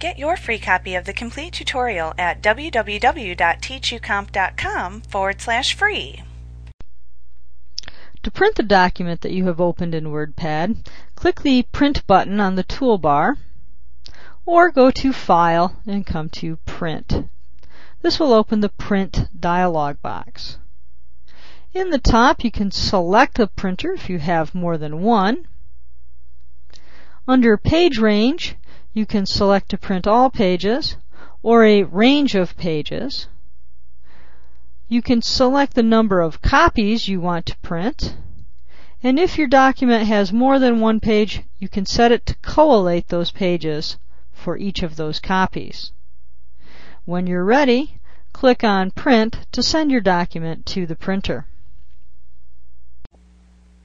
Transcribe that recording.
Get your free copy of the complete tutorial at www.teachucomp.com forward slash free. To print the document that you have opened in WordPad, click the Print button on the toolbar, or go to File and come to Print. This will open the Print dialog box. In the top, you can select a printer if you have more than one. Under Page Range, you can select to print all pages or a range of pages. You can select the number of copies you want to print. And if your document has more than one page, you can set it to collate those pages for each of those copies. When you're ready, click on Print to send your document to the printer.